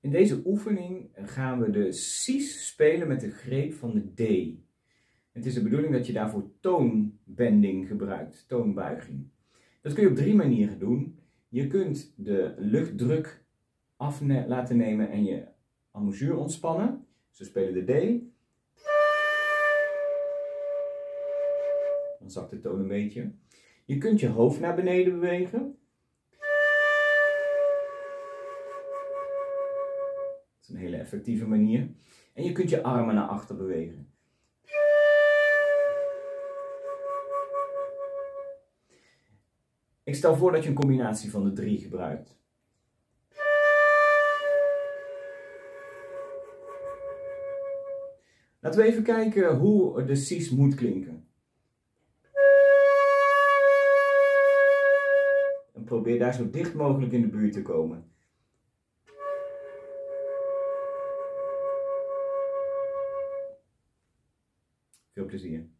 In deze oefening gaan we de Cis spelen met de greep van de D. Het is de bedoeling dat je daarvoor toonbending gebruikt, toonbuiging. Dat kun je op drie manieren doen. Je kunt de luchtdruk af laten nemen en je amuzuur ontspannen. Dus we spelen de D. Dan zakt de toon een beetje. Je kunt je hoofd naar beneden bewegen. Een hele effectieve manier. En je kunt je armen naar achter bewegen. Ik stel voor dat je een combinatie van de drie gebruikt. Laten we even kijken hoe de Cis moet klinken. En probeer daar zo dicht mogelijk in de buurt te komen. Veel plezier.